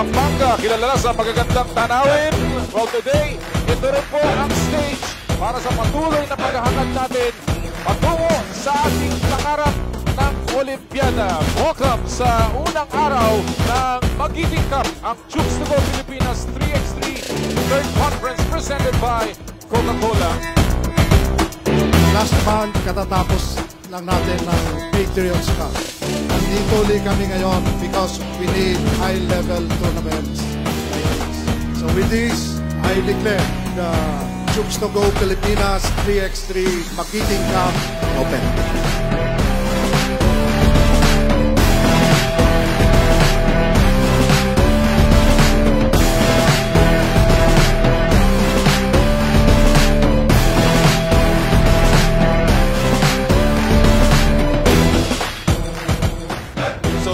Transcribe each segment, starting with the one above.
Pampanga, kilala na sa magagandang tanawin. Well, today, ito rin po ang stage para sa patuloy na paghahangad natin patungo sa ating pangarap ng Olimpiada. Welcome sa unang araw ng Magiting Cup, ang Chooks to Pilipinas 3x3 Third Conference presented by Coca-Cola. Last month, katatapos lang natin ng Patriots Cup. Nandito ulit kami ngayon because we need high-level tournaments. So with this, I declare the Chooks to Go Pilipinas 3x3 Magiting Cup open.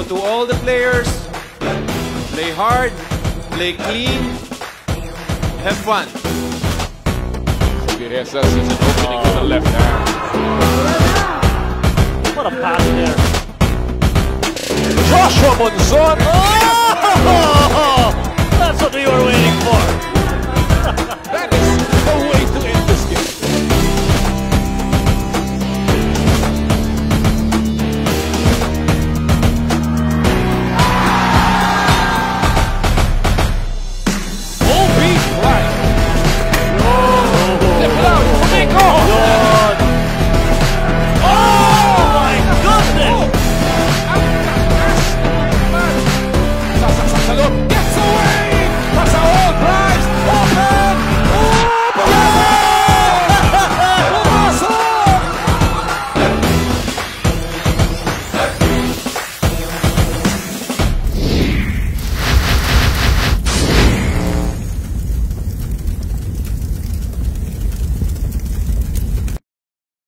To all the players, play hard, play clean, have fun. Viresa sees an opening with the left hand. What a pass there. Joshua Monzon. Oh!